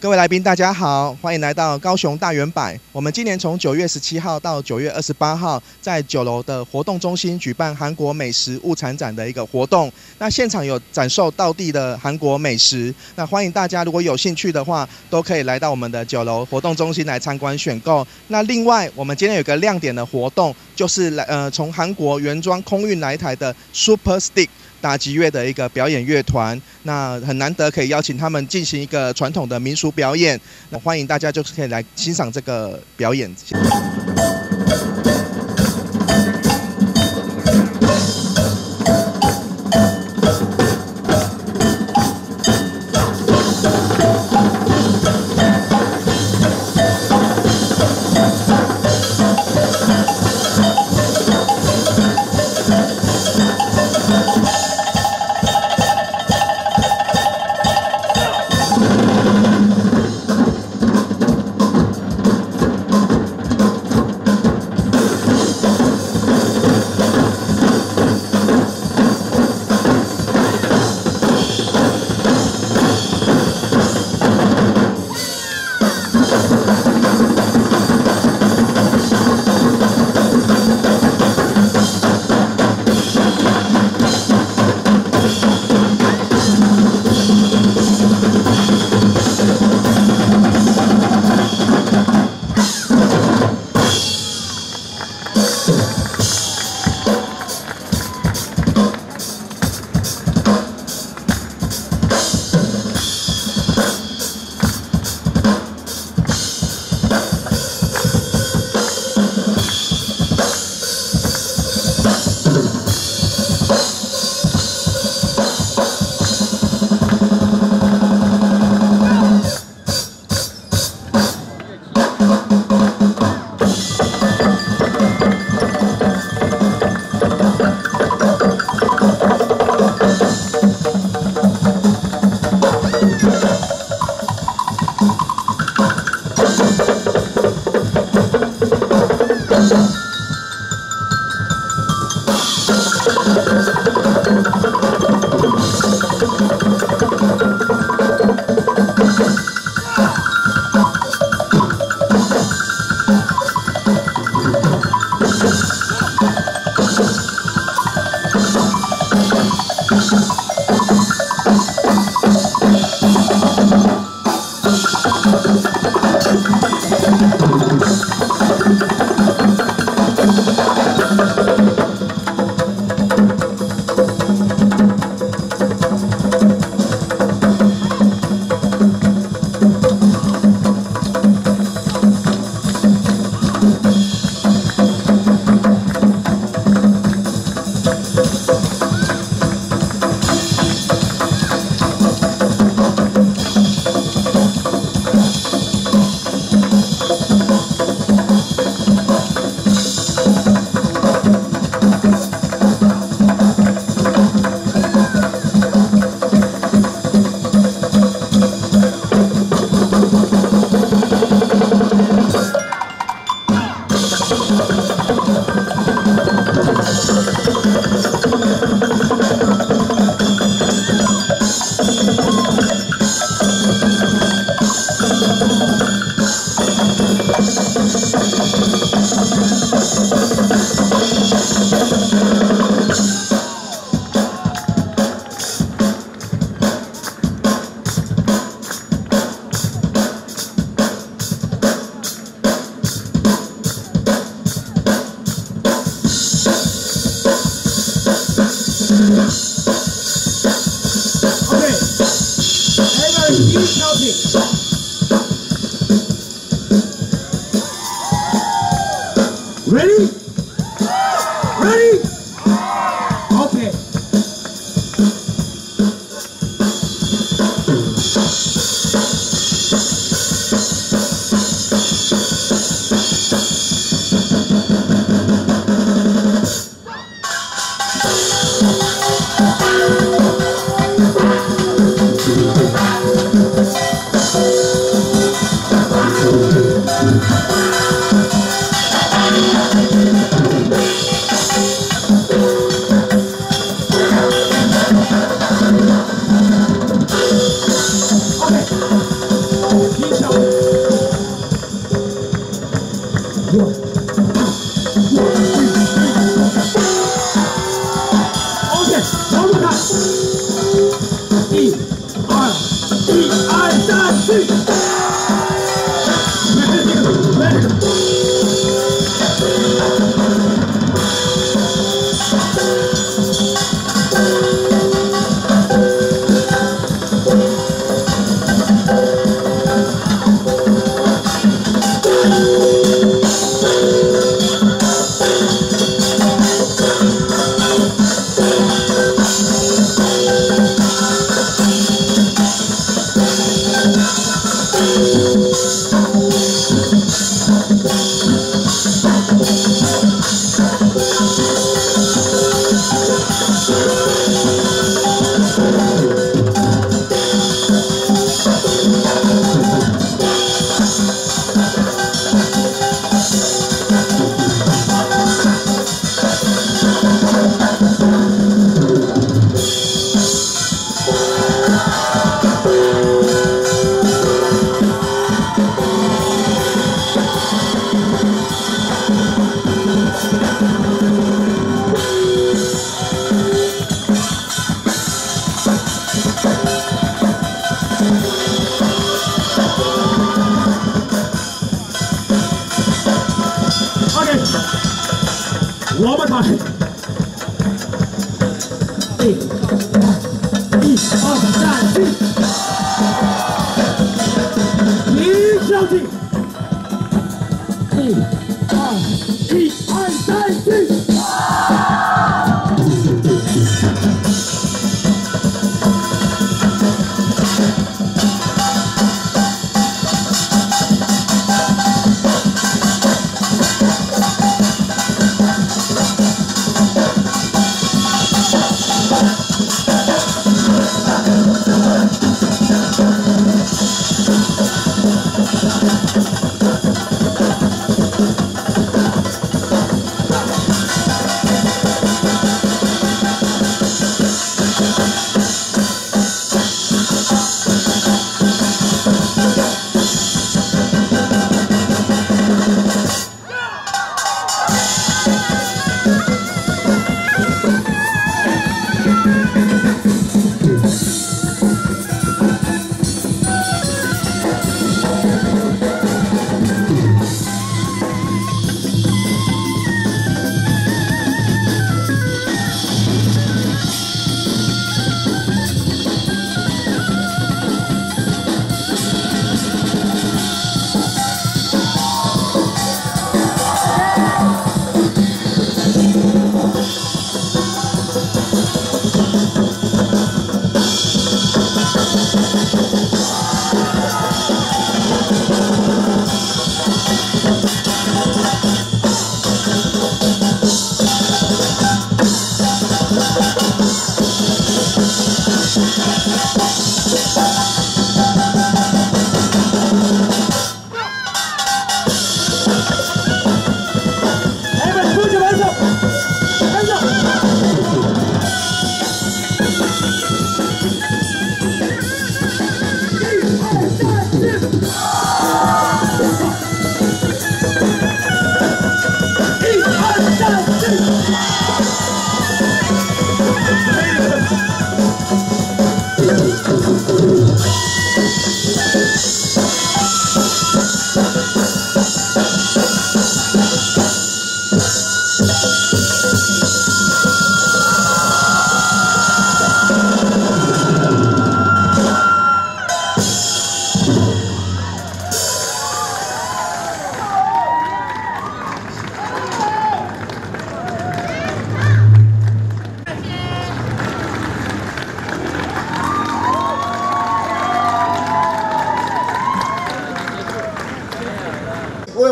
各位来宾，大家好，欢迎来到高雄大圆柏。我们今年从九月十七号到九月二十八号，在九楼的活动中心举办韩国美食物产展的一个活动。那现场有展售道地的韩国美食，那欢迎大家如果有兴趣的话，都可以来到我们的九楼活动中心来参观选购。那另外，我们今天有个亮点的活动，就是来呃从韩国原装空运来台的 Super Stick。打击乐的一个表演乐团，那很难得可以邀请他们进行一个传统的民俗表演，那欢迎大家就是可以来欣赏这个表演。Two. 一小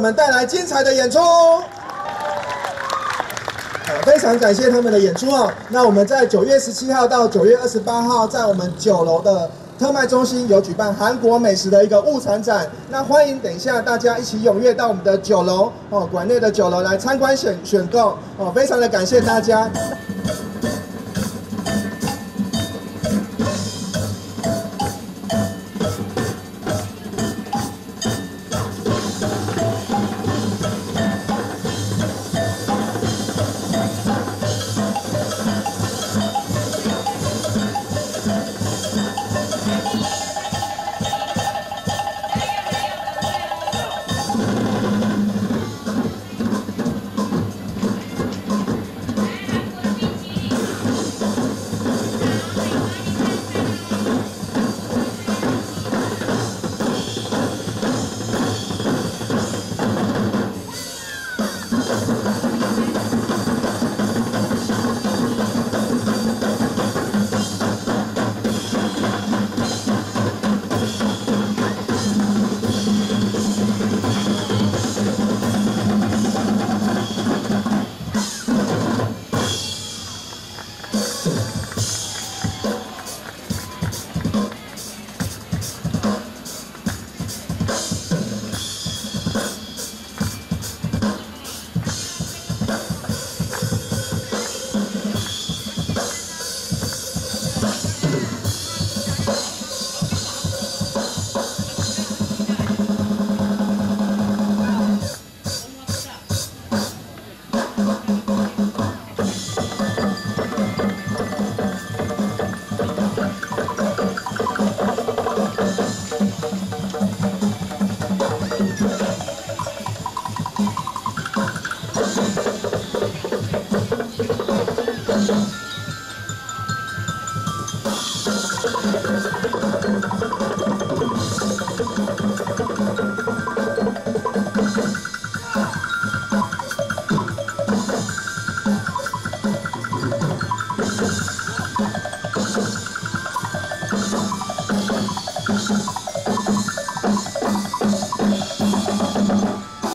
我们带来精彩的演出。呃非常感谢他们的演出哦。那我们在九月十七号到九月二十八号，在我们九楼的特卖中心有举办韩国美食的一个物产展。那欢迎等一下大家一起踊跃到我们的九楼哦，馆内的九楼来参观选选购哦。非常的感谢大家。